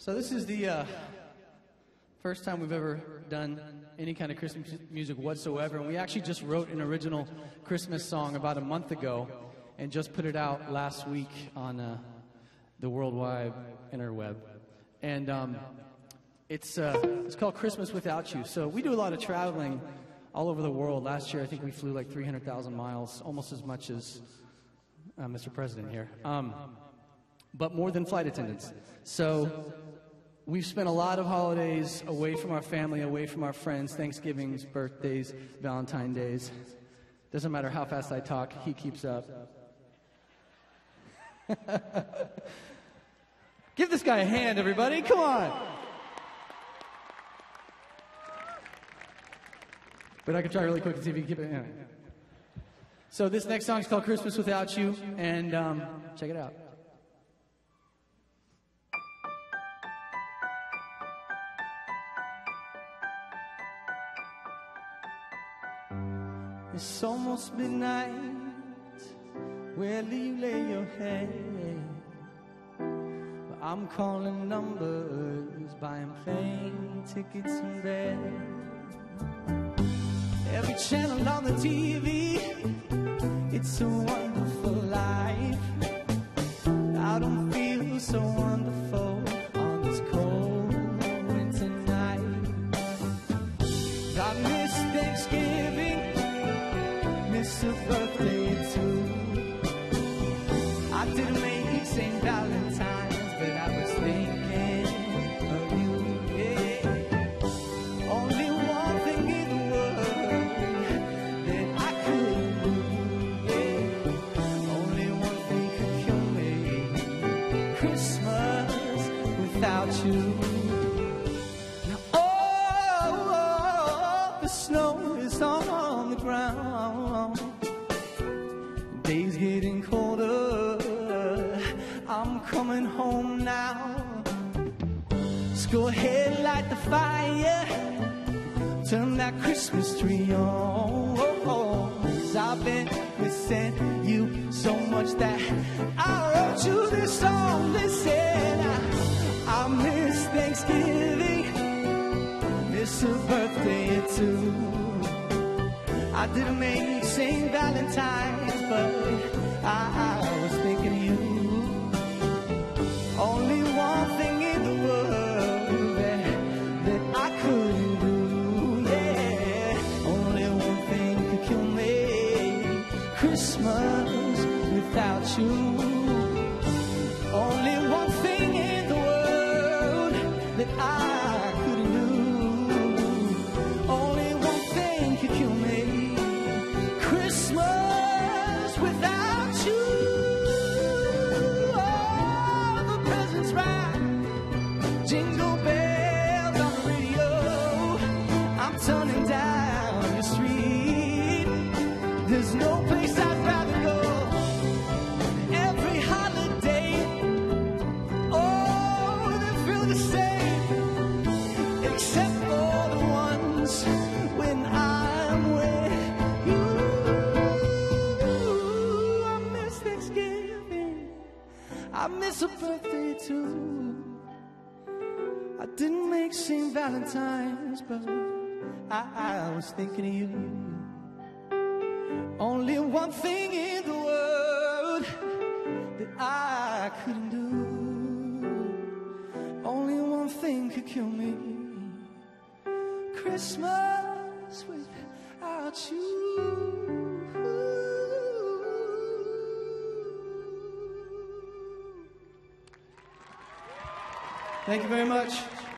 So this is the uh, first time we've ever done any kind of Christmas music whatsoever, and we actually just wrote an original Christmas song about a month ago, and just put it out last week on uh, the worldwide interweb, and um, it's uh, it's called Christmas Without You. So we do a lot of traveling all over the world. Last year, I think we flew like 300,000 miles, almost as much as uh, Mr. President here. Um, but more than flight attendants. So we've spent a lot of holidays away from our family, away from our friends, Thanksgivings, birthdays, Valentine days. Doesn't matter how fast I talk, he keeps up. Give this guy a hand, everybody. Come on. But I can try really quick and see if you can keep it. Yeah. So this next song is called Christmas Without You, and um, check it out. It's almost midnight. Where you lay your head? Well, I'm calling numbers, buying plane tickets and bed. Every channel on the TV, it's a wonderful without you. Now, oh, oh, oh, the snow is on the ground. Days getting colder. I'm coming home now. Just go ahead, light the fire. Turn that Christmas tree on. Oh, Cause I've been missing you so much that miss a birthday too. I didn't make St. Valentine's, but I, I was thinking of you. Only one thing in the world that, that I couldn't do, yeah. Only one thing could kill me. Christmas without you. There's no place I'd rather go. Every holiday, oh, they feel the same, except for the ones when I'm with you. I miss Thanksgiving. I miss a birthday too. I didn't make St. Valentine's, but I, I was thinking of you. One thing in the world that I couldn't do. Only one thing could kill me. Christmas without you. Thank you very much.